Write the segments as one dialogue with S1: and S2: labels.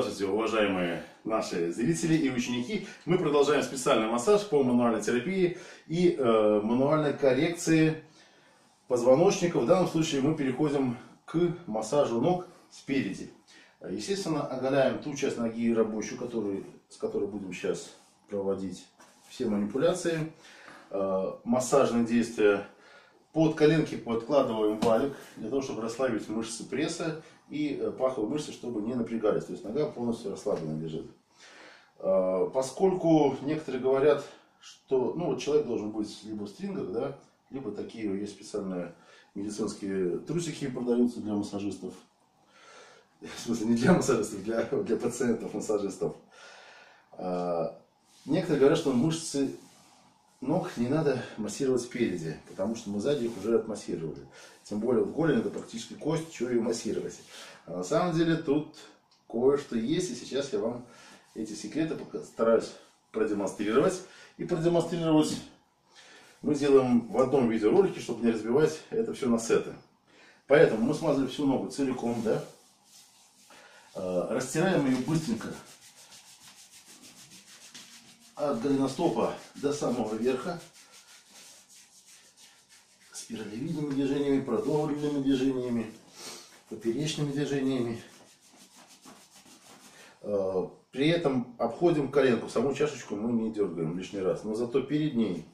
S1: Здравствуйте, уважаемые наши зрители и ученики. Мы продолжаем специальный массаж по мануальной терапии и э, мануальной коррекции позвоночника. В данном случае мы переходим к массажу ног спереди. Естественно, оголяем ту часть ноги рабочую, который, с которой будем сейчас проводить все манипуляции. Э, массажные действия под коленки подкладываем валик, для того, чтобы расслабить мышцы пресса и э, паховые мышцы, чтобы не напрягались. То есть нога полностью расслабленно лежит. Э, поскольку некоторые говорят, что ну, вот человек должен быть либо в стрингах, да, либо такие есть специальные медицинские трусики продаются для массажистов. В смысле, не для массажистов, для, для пациентов-массажистов. Э, некоторые говорят, что мышцы ног не надо массировать спереди, потому что мы сзади их уже отмассировали. Тем более в голень это практически кость, что ее массировать. А на самом деле тут кое-что есть, и сейчас я вам эти секреты стараюсь продемонстрировать. И продемонстрировать мы сделаем в одном видеоролике, чтобы не разбивать это все на сеты. Поэтому мы смазали всю ногу целиком, да. А, растираем ее быстренько от голеностопа до самого верха спиралевидными движениями, продолжительными движениями, поперечными движениями. А, при этом обходим коленку, саму чашечку мы не дергаем лишний раз, но зато перед ней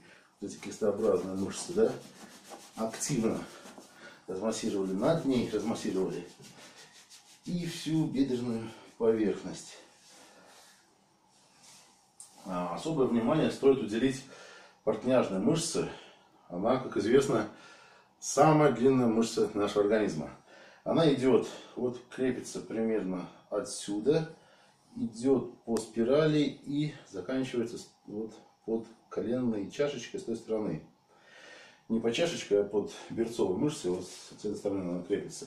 S1: вот эти крестообразные мышцы, да, активно размассировали над ней, размассировали и всю бедренную поверхность. А, особое внимание стоит уделить портняжной мышце. Она, как известно, самая длинная мышца нашего организма. Она идет, вот крепится примерно отсюда, идет по спирали и заканчивается вот под коленной чашечкой с той стороны. Не по чашечке, а под берцовой мышцей, вот с этой стороны она крепится.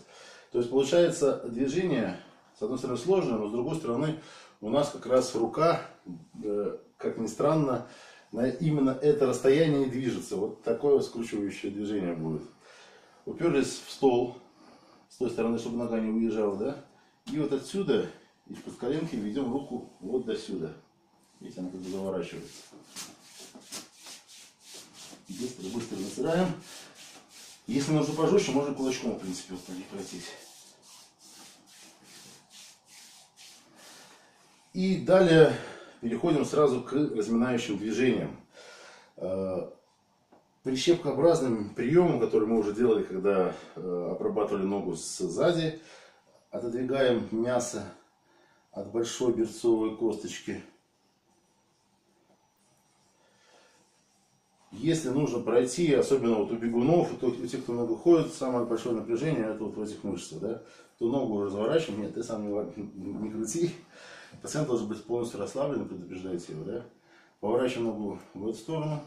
S1: То есть получается движение, с одной стороны сложное, но с другой стороны у нас как раз рука э, как ни странно, на именно это расстояние и движется. Вот такое скручивающее движение будет. Уперлись в стол, с той стороны, чтобы нога не уезжала, да? И вот отсюда, из-под коленки, ведем руку вот до сюда. Видите, она как бы заворачивается. Быстро, быстро натираем. Если нужно пожестче, можно кулачком, в принципе, вот пройтись. И далее переходим сразу к разминающим движениям. Э, прищепкообразным приемом, который мы уже делали, когда э, обрабатывали ногу сзади, отодвигаем мясо от большой берцовой косточки. Если нужно пройти, особенно вот у бегунов, у тех, кто много ходит, самое большое напряжение это вот в этих мышцах, да, то ногу разворачиваем, нет, ты сам не, не крути, Пациент должен быть полностью расслаблен, предупреждаете его, да? Поворачиваем ногу в эту сторону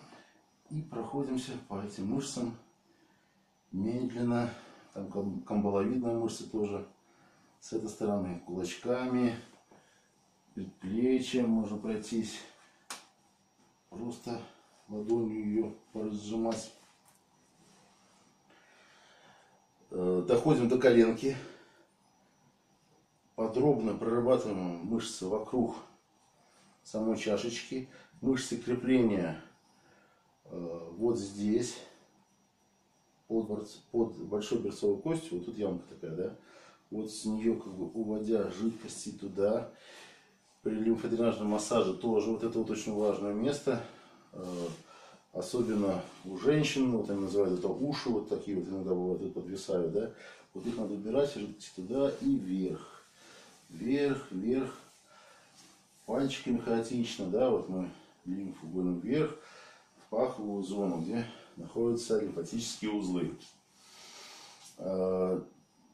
S1: и проходимся по этим мышцам медленно. Там камбаловидная мышца тоже с этой стороны. Кулачками, предплечьем можно пройтись. Просто ладонью ее поразжимать. Э, доходим до коленки подробно прорабатываем мышцы вокруг самой чашечки, мышцы крепления э, вот здесь, под, под большой берцовой костью, вот тут ямка такая, да, вот с нее как бы уводя жидкости туда, при лимфодренажном массаже тоже вот это вот очень важное место, э, особенно у женщин, вот они называют это уши, вот такие вот иногда бывают, подвисают, да, вот их надо убирать жидкости туда и вверх вверх, вверх, пальчиками хаотично, да, вот мы лимфу гоним вверх, в паховую зону, где находятся лимфатические узлы. А,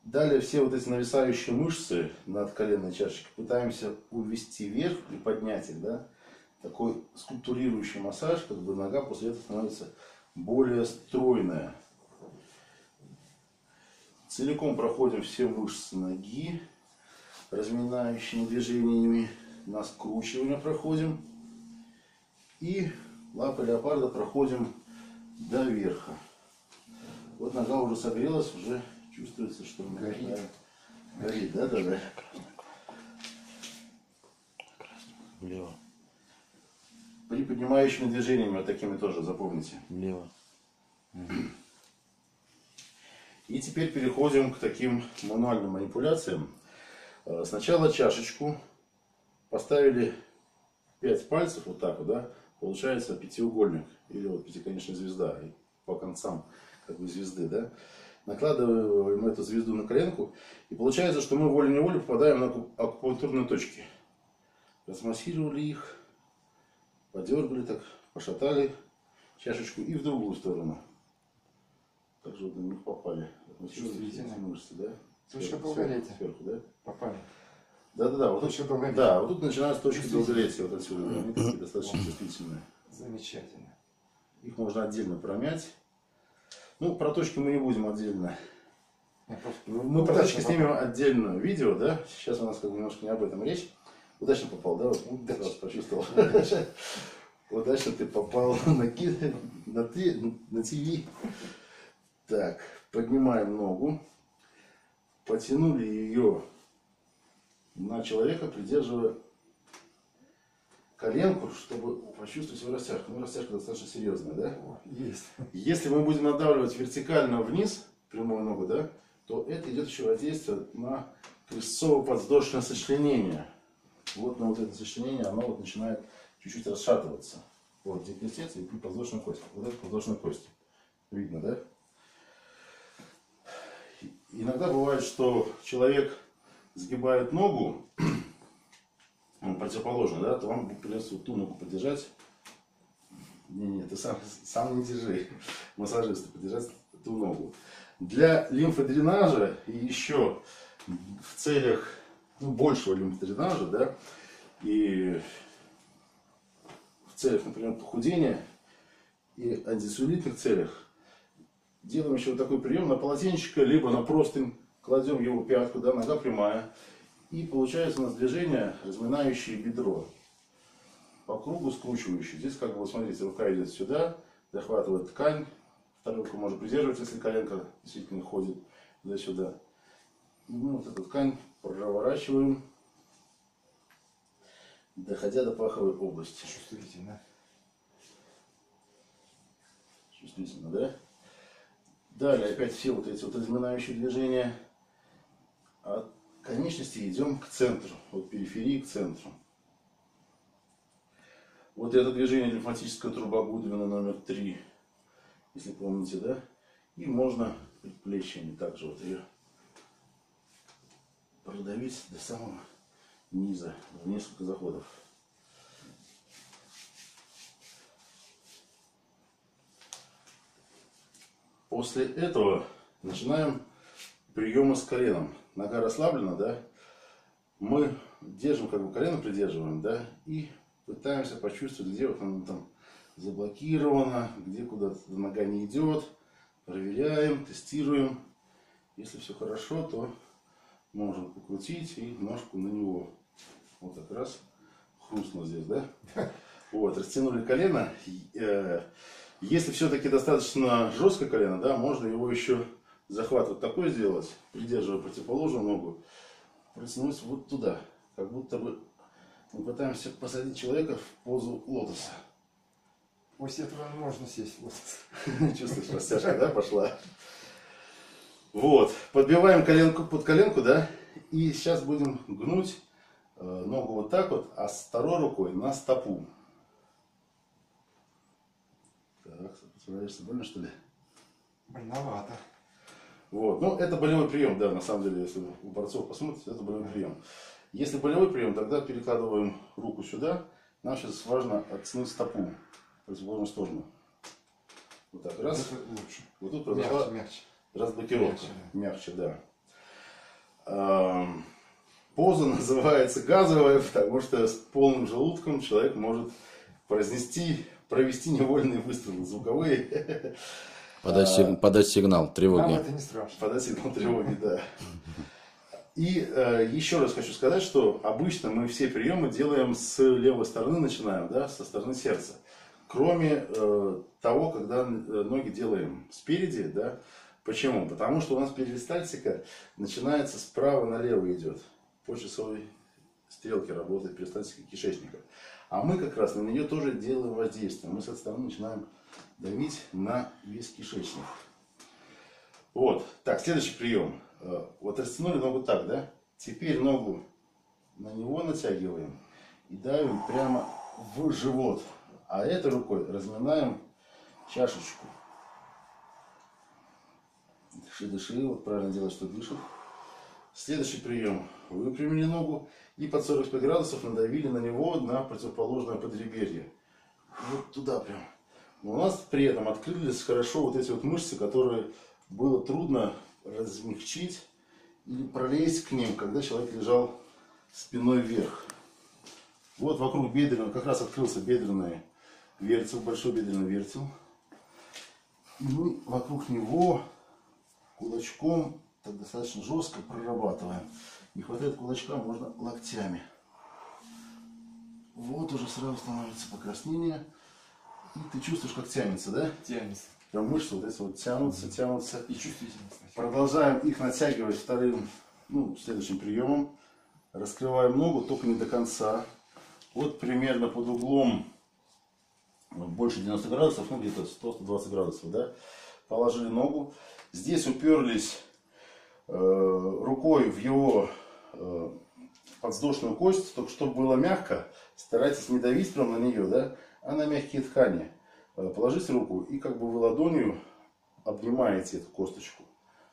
S1: далее все вот эти нависающие мышцы над коленной чашечкой пытаемся увести вверх при поднятии, да, такой скульптурирующий массаж, как бы нога после этого становится более стройная. Целиком проходим все мышцы ноги разминающими движениями на скручивание проходим. И лапы леопарда проходим до верха. Вот нога уже согрелась, уже чувствуется, что горит. Горит, да, да, да.
S2: Влево.
S1: При поднимающими движениями, вот такими тоже запомните.
S2: Влево.
S1: И теперь переходим к таким мануальным манипуляциям. Э, Сначала чашечку поставили 5 пальцев вот так вот, да, получается пятиугольник или вот пятиконечная звезда и по концам как бы звезды, да. Накладываем эту звезду на коленку и получается, что мы волей-неволей попадаем на аку- акупунктурные точки. Размассировали их, подергали так, пошатали чашечку и в другую сторону. Также вот на них попали. Эти мышцы, да?
S3: Точка долголетия.
S1: Сверху, да?
S3: Попали.
S1: Да-да-да, вот
S3: Точка долголетия.
S1: да, вот тут начинаются точки долголетия вот отсюда, да, они такие достаточно чувствительные.
S3: Замечательно.
S1: Их можно отдельно промять. Ну, про точки мы не будем отдельно.
S3: Просто-
S1: Мы про
S3: Удачно
S1: точки снимем отдельно видео, да? Сейчас у нас как бы немножко не об этом речь. Удачно попал, да? Вот, ну, сразу почувствовал. Удачно ты попал на, ки- на, ти- на ТВ. Так, поднимаем ногу. Потянули ее на человека, придерживая коленку, чтобы почувствовать его растяжку. Ну, растяжка достаточно серьезная, да?
S3: Есть.
S1: Если мы будем надавливать вертикально вниз, прямую ногу, да, то это идет еще воздействие на крестцово-подвздошное сочленение. Вот на вот это сочленение, оно вот начинает чуть-чуть расшатываться. Вот, где крестец и подвздошная кость. Вот это подвздошная кость. Видно, да? Иногда бывает, что человек сгибает ногу, он противоположно, да, то вам придется вот ту ногу поддержать, не, не, ты сам, сам не держи. Массажиста подержать эту ногу. Для лимфодренажа и еще в целях ну, большего лимфодренажа, да, и в целях, например, похудения и антисулитных целях делаем еще вот такой прием на полотенчика, либо на простынь, кладем его пятку, да, нога прямая, и получается у нас движение, разминающее бедро по кругу скручивающий. Здесь, как бы, вот смотрите, рука идет сюда, захватывает ткань, вторую руку можно придерживать, если коленка действительно ходит туда-сюда. И мы вот эту ткань проворачиваем, доходя до паховой области.
S3: Чувствительно.
S1: Чувствительно, да? Далее опять все вот эти вот разминающие движения. От конечности идем к центру, от периферии к центру. Вот это движение лимфатическая труба Гудвина номер три, если помните, да? И можно предплечьями также вот ее продавить до самого низа, в несколько заходов. После этого начинаем приемы с коленом. Нога расслаблена, да? Мы держим, как бы колено придерживаем, да? И пытаемся почувствовать, где вот оно там заблокировано, где куда-то нога не идет. Проверяем, тестируем. Если все хорошо, то можем покрутить и ножку на него. Вот так раз хрустнуло здесь, да? Вот, растянули колено. Если все-таки достаточно жесткое колено, да, можно его еще захват вот такой сделать, придерживая противоположную ногу, протянуть вот туда, как будто бы мы пытаемся посадить человека в позу лотоса.
S3: После этого можно сесть. Вот.
S1: Чувствуешь, растяжка, да, пошла? Вот, подбиваем коленку под коленку, да, и сейчас будем гнуть э, ногу вот так вот, а с второй рукой на стопу. Так, справляешься, больно что ли?
S3: Больновато.
S1: Вот. Ну, это болевой прием, да, на самом деле, если у борцов посмотрите, это болевой прием. Если болевой прием, тогда перекладываем руку сюда. Нам сейчас важно оттянуть стопу в противоположную сторону. Вот так, раз.
S3: Это лучше.
S1: Вот тут произошла
S3: Мягче, мягче.
S1: разблокировка.
S3: Мягче,
S1: Мягче, да. Ам, Поза называется газовая, потому что с полным желудком человек может произнести, провести невольные выстрелы звуковые.
S2: Подать, сиг- подать сигнал
S3: Нам
S2: тревоги.
S3: это не страшно.
S1: Подать сигнал тревоги, да. И э, еще раз хочу сказать, что обычно мы все приемы делаем с левой стороны, начинаем, да, со стороны сердца. Кроме э, того, когда э, ноги делаем спереди, да. Почему? Потому что у нас перистальтика начинается справа налево идет. По часовой стрелки работают перистальтики кишечника. А мы как раз на нее тоже делаем воздействие. Мы с этой стороны начинаем давить на весь кишечник. Вот. Так, следующий прием. Э, Вот растянули ногу так, да? Теперь ногу на него натягиваем и давим прямо в живот. А этой рукой разминаем чашечку. Дыши, дыши. Вот правильно делать, что дышит. Следующий прием. Выпрямили ногу и под 45 градусов надавили на него на противоположное подреберье. Вот туда прям. Но у нас при этом открылись хорошо вот эти вот мышцы, которые было трудно размягчить или пролезть к ним, когда человек лежал спиной вверх. Вот вокруг бедренного как раз открылся бедренный вертел, большой бедренный вертел. И мы вокруг него кулачком так достаточно жестко прорабатываем. Не хватает кулачка, можно локтями. Вот уже сразу становится покраснение. И ты чувствуешь, как тянется, да?
S3: Тянется.
S1: Прям мышцы вот эти вот тянутся, тянутся.
S3: И чувствительность.
S1: Продолжаем их натягивать вторым, ну, следующим приемом. Раскрываем ногу, только не до конца. Вот примерно под углом ну, больше 90 градусов, ну где-то 100-120 градусов, да. Положили ногу. Здесь уперлись рукой в его э, подвздошную кость, только чтобы было мягко, старайтесь не давить прямо на нее, да, а на мягкие ткани. Э, Положите руку и как бы вы ладонью обнимаете эту косточку.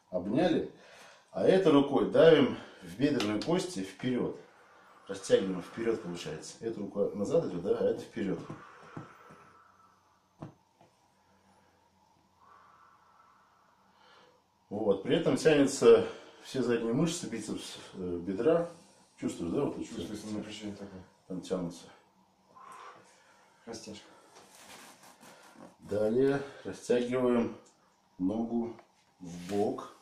S1: Обняли, а этой рукой давим в бедренные кости вперед. Растягиваем вперед получается. Эту руку назад идет, да, а это вперед. Вот. При этом тянется все задние мышцы, бицепс э, бедра. Чувствуешь, да? Вот эти
S3: Чувствуется напряжение такое.
S1: Там тянутся.
S3: Растяжка.
S1: Далее растягиваем ногу в бок.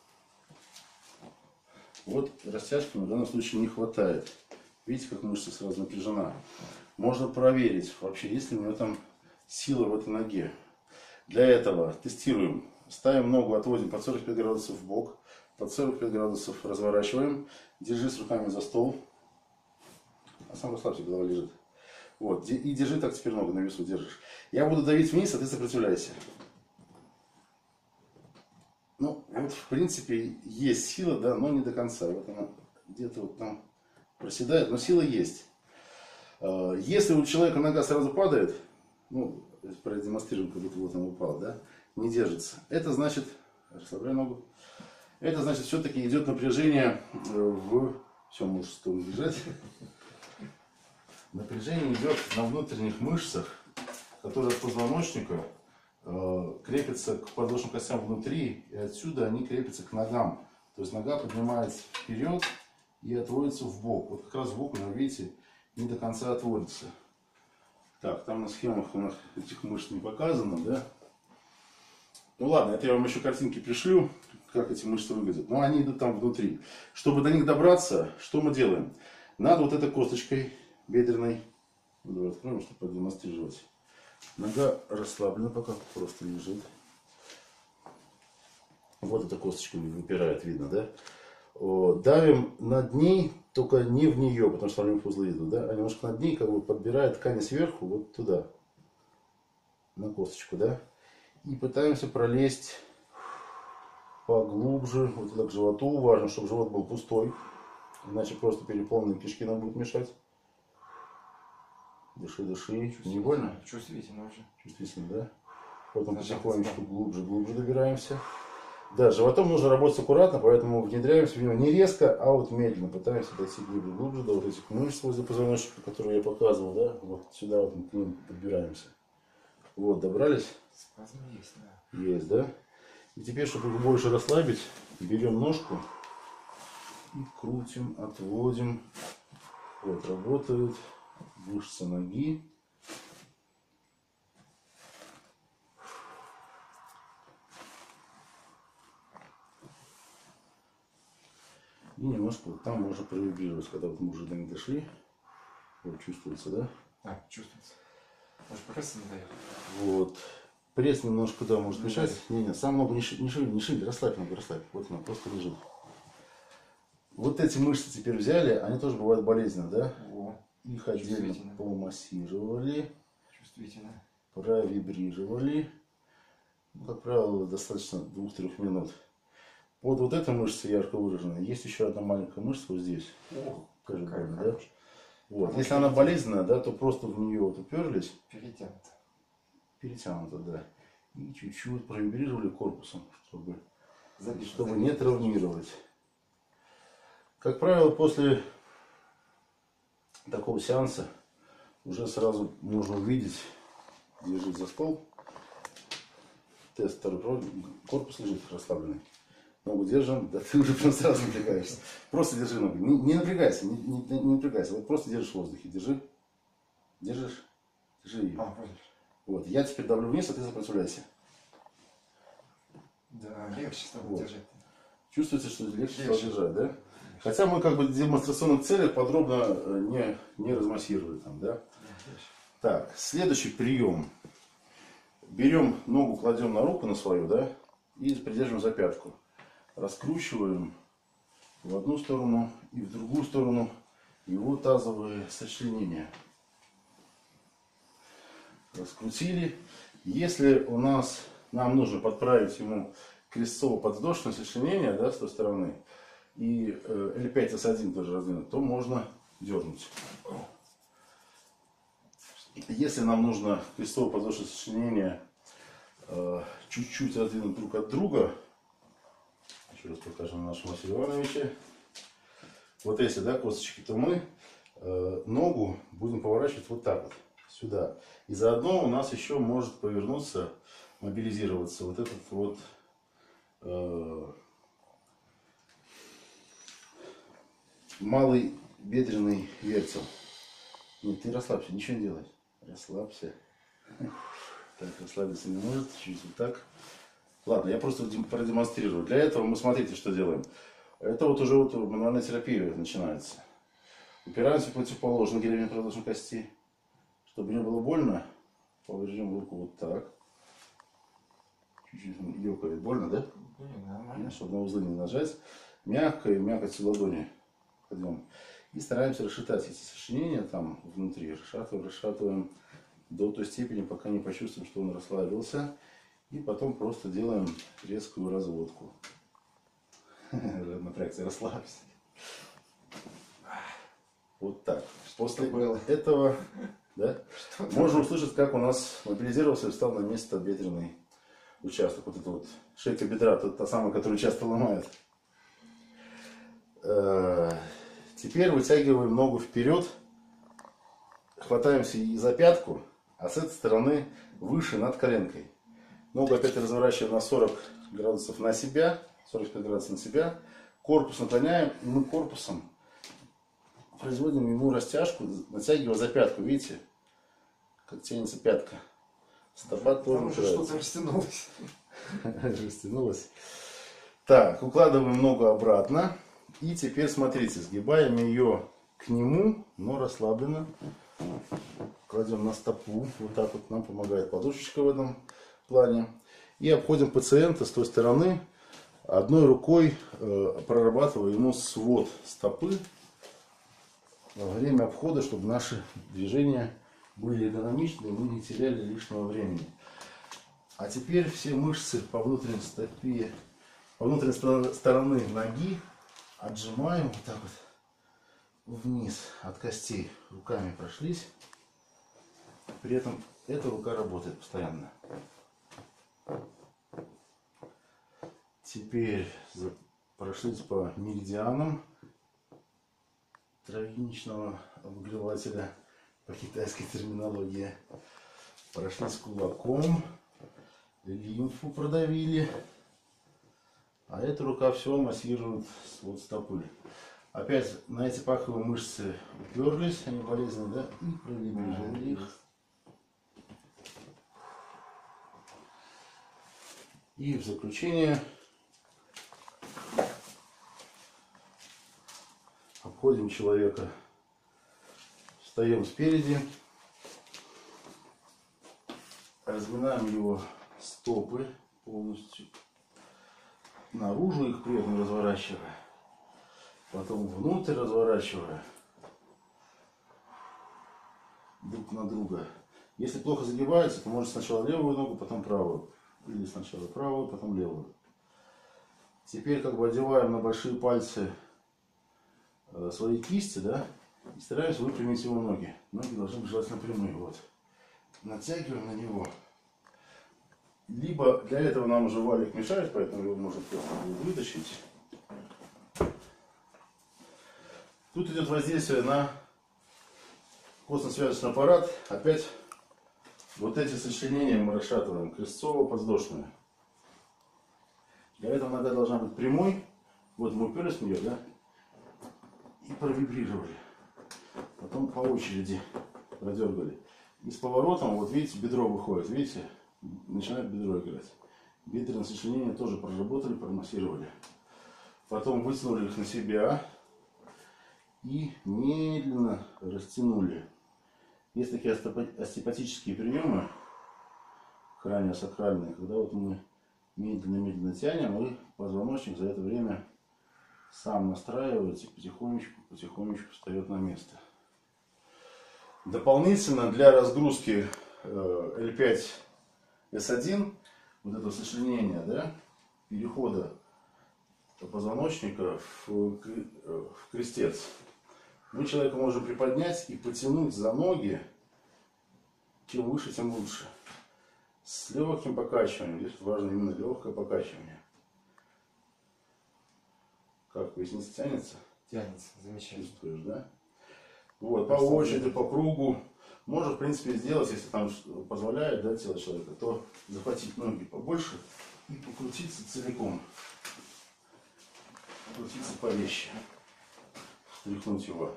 S1: Вот растяжки в данном случае не хватает. Видите, как мышца сразу напряжена. Можно проверить, вообще есть ли у него там сила в этой ноге. Для этого тестируем. Ставим ногу, отводим под 45 градусов в бок. Под 45 градусов разворачиваем. Держись руками за стол. А сам расслабься, голова лежит. Вот, и держи так теперь ногу на весу держишь. Я буду давить вниз, а ты сопротивляйся. Ну, вот в принципе есть сила, да, но не до конца. Вот она где-то вот там проседает, но сила есть. Э, Если у человека нога сразу падает, ну, продемонстрируем, как будто вот она упала, да, не держится. Это значит, расслабляй ногу, это значит все-таки идет напряжение э, в... Все, можешь стол лежать. Напряжение идет на внутренних мышцах, которые от позвоночника э, крепятся к подвздошным костям внутри, и отсюда они крепятся к ногам. То есть нога поднимается вперед и отводится в бок. Вот как раз в бок, видите, не до конца отводится. Так, там на схемах у нас этих мышц не показано, да? Ну ладно, это я вам еще картинки пришлю, как эти мышцы выглядят. Но они идут там внутри. Чтобы до них добраться, что мы делаем? Надо вот этой косточкой бедренной, ну, давай откроем, чтобы продемонстрировать. Нога расслаблена пока, просто лежит. Вот эта косточка выпирает, видно, да? О, Давим над ней, только не в нее, потому что там узлы идут, да? А немножко над ней, как бы подбирая ткани сверху, вот туда. На косточку, да? И пытаемся пролезть поглубже, вот туда к животу. Важно, чтобы живот был пустой. Иначе просто переполненные кишки нам будут мешать. Дыши, дыши. Не больно?
S3: Чувствительно уже.
S1: Чувствительно, да? Потом
S3: Нажать
S1: потихонечку глубже, глубже добираемся. Да, животом нужно работать аккуратно, поэтому внедряемся в него не резко, а вот медленно. Пытаемся дойти глубже, глубже до вот этих мышц возле позвоночника, которые я показывал, да? Вот сюда вот мы к ним подбираемся. Вот, добрались?
S3: Спазм есть, да.
S1: Есть, да? И теперь, чтобы его больше расслабить, берем ножку и крутим, отводим. Вот, работают мышцы ноги. И немножко вот там можно провибрировать, когда вот мы уже до них дошли. Вот чувствуется, да?
S3: А, чувствуется. Может, пресс надоел?
S1: Вот. Пресс немножко, да, может мешать. Не, не, сам ногу не шире, не шире, не шире, расслабь ногу, расслабь. Вот она просто лежит. Вот эти мышцы теперь взяли, они тоже бывают болезненны, да?
S3: О,
S1: Их отдельно помассировали,
S3: чувствительно.
S1: провибрировали. Ну, как правило, достаточно 2-3 минут. Под вот этой мышцей ярко выраженной есть еще одна маленькая мышца вот здесь. Тоже
S3: какая
S1: больно, да?
S3: хорошая.
S1: Вот.
S3: Она
S1: Если она
S3: перетянута.
S1: болезненная, да, то просто в нее вот уперлись,
S3: Перетянуто.
S1: перетянуто, да. И чуть-чуть провибрировали корпусом, чтобы,
S3: Забито.
S1: чтобы не травмировать. Как правило, после такого сеанса уже сразу можно увидеть, держит за стол, тест второй корпус лежит расслабленный. Ногу держим, да ты уже прям сразу напрягаешься. Просто держи ногу. Не, не напрягайся, не, не- не напрягайся. Вот просто держишь в воздухе. Держи. Держишь. Держи ее.
S3: А, вот.
S1: Я теперь давлю вниз, а ты сопротивляйся.
S3: Да, легче стало
S1: Вот.
S3: держать.
S1: Чувствуется, что легче
S3: Легче.
S1: держать, да? Хотя мы как бы в демонстрационных целях подробно э, не, не размассировали там, да? Так, следующий прием. Берем ногу, кладем на руку на свою, да, и придерживаем за пятку. Раскручиваем в одну сторону и в другую сторону его тазовые сочленения. Раскрутили. Если у нас, нам нужно подправить ему крестцово-подвздошное сочленение, да, с той стороны, и э, L5S1 тоже раздвинуть, то можно дернуть. Если нам нужно крестово-подвздошное сочленение э, чуть-чуть раздвинуть друг от друга, еще раз покажем нашему Василию Ивановичу, вот эти, да, косточки, то мы э, ногу будем поворачивать вот так вот, сюда. И заодно у нас еще может повернуться, мобилизироваться вот этот вот э, малый бедренный вертел. Нет, ты расслабься, ничего не делай. Расслабься. Так, расслабиться не может, чуть вот так. Ладно, я просто дем- продемонстрирую. Для этого мы смотрите, что делаем. Это вот уже вот мануальная терапия начинается. Упираемся противоположно гребень продолжим кости. Чтобы не было больно, положим руку вот так. Чуть-чуть ёкает. Больно, да?
S3: Нормально.
S1: чтобы на узлы не нажать. Мягко и мякотью ладони кладем. И стараемся расшатать эти сочленения там внутри. Расшатываем, расшатываем до той степени, пока не почувствуем, что он расслабился. И потом просто делаем резкую разводку. Напрягся, расслабься. Вот так. После
S3: было?
S1: этого да, можно услышать, как у нас мобилизировался и встал на место бедренный участок. Вот это вот шейка бедра, та, та самая, которую часто ломают. Э, Теперь вытягиваем ногу вперед, хватаемся и за пятку, а с этой стороны выше над коленкой. Ногу опять разворачиваем на 40 градусов на себя, 45 градусов на себя. Корпус наклоняем, и мы корпусом производим ему растяжку, натягивая за пятку. Видите, как тянется пятка. Стопа тоже
S3: уже что-то растянулось.
S1: Растянулась. Так, укладываем ногу обратно. И теперь смотрите, сгибаем ее к нему, но расслабленно. Кладем на стопу. Вот так вот нам помогает подушечка в этом плане. И обходим пациента с той стороны. Одной рукой э, прорабатывая ему свод стопы во время обхода, чтобы наши движения были эргономичны, и мы не теряли лишнего времени. А теперь все мышцы по внутренней стопе, по внутренней сто- стороны ноги отжимаем вот так вот вниз от костей. Руками прошлись. При этом эта рука работает постоянно. Теперь прошлись по меридианам травиничного обогревателя по китайской терминологии. Прошлись кулаком, лимфу продавили. А эта рука все массирует свод стопы. Опять на эти паховые мышцы уперлись, они болезненные, да? И провибрировали их. И в заключение обходим человека, встаем спереди, разминаем его стопы полностью, наружу их при этом разворачивая. Потом внутрь разворачивая. Друг на друга. Если плохо загибается, то может сначала левую ногу, потом правую. Или сначала правую, потом левую. Теперь как бы одеваем на большие пальцы э, свои кисти, да, и стараемся выпрямить его ноги. Ноги должны быть желательно прямые, вот. Натягиваем на него. Либо для этого нам уже валик мешает, поэтому его можно просто вытащить. Тут идет воздействие на костно-связочный аппарат. Опять вот эти сочленения мы расшатываем, крестцово-подвздошные. Для этого нога должна быть прямой. Вот мы уперлись в нее, да? И провибрировали. Потом по очереди продергали. И с поворотом, вот видите, бедро выходит, видите? Начинает бедро играть. Бедренные сочленения тоже проработали, промассировали. Потом вытянули их на себя и медленно растянули. Есть такие остеопатические приемы, краниосакральные, когда вот мы медленно-медленно тянем, и позвоночник за это время сам настраивается и потихонечку-потихонечку встает на место. Дополнительно для разгрузки L5S1, э, вот это сочленение, да, перехода позвоночника в, в крестец, мы человека можем приподнять и потянуть за ноги, чем выше, тем лучше с легким покачиванием. Здесь важно именно легкое покачивание. Как, поясница тянется?
S3: Тянется, замечательно.
S1: Чувствуешь, да? Вот, по очереди, по кругу. Можно, в принципе, сделать, если там позволяет, да, тело человека, то захватить ноги побольше и покрутиться целиком. Покрутиться повеще. Стряхнуть его.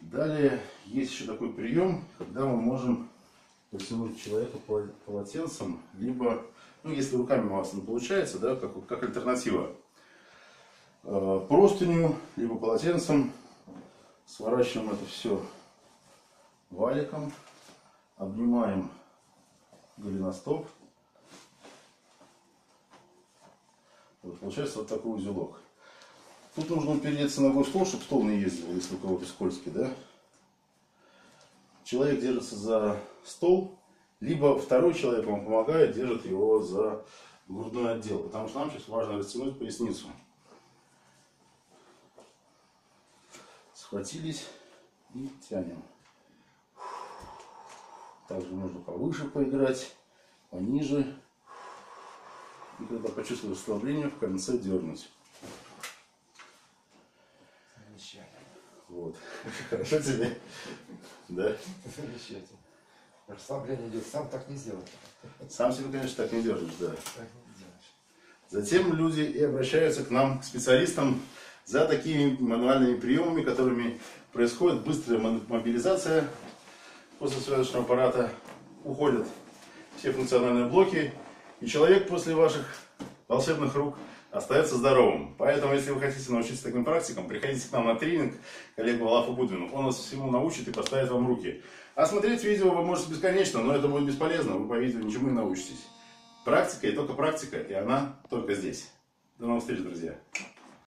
S1: Далее есть еще такой прием, когда мы можем потянуть человека полотенцем, либо, ну если руками у вас не получается, да, как, как альтернатива, э, простыню, либо полотенцем, сворачиваем это все валиком, обнимаем голеностоп. Вот получается вот такой узелок. Тут нужно упереться ногой в стол, чтобы стол не ездил, если у кого-то скользкий, да? Человек держится за стол, либо второй человек вам помогает, держит его за грудной отдел, потому что нам сейчас важно растянуть поясницу. Схватились и тянем. Также можно повыше поиграть, пониже. И когда почувствуешь расслабление, в конце дернуть. Вот. Хорошо тебе? Да?
S3: Замечательно. Расслабление идет. Сам так не сделаешь.
S1: Сам себе, конечно, так не держишь, да.
S3: Так не делаешь.
S1: Затем люди и обращаются к нам, к специалистам, за такими мануальными приемами, которыми происходит быстрая мобилизация после связочного аппарата, уходят все функциональные блоки, и человек после ваших волшебных рук остается здоровым. Поэтому, если вы хотите научиться таким практикам, приходите к нам на тренинг коллегу Алафу Гудвину. Он вас всему научит и поставит вам руки. А смотреть видео вы можете бесконечно, но это будет бесполезно. Вы по видео ничему не научитесь. Практика и только практика, и она только здесь. До новых встреч, друзья.